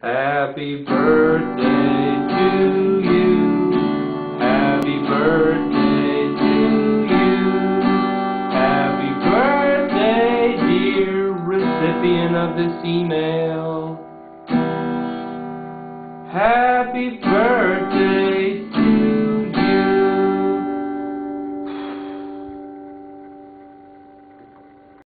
Happy birthday to you. Happy birthday to you. Happy birthday, dear recipient of this email. Happy birthday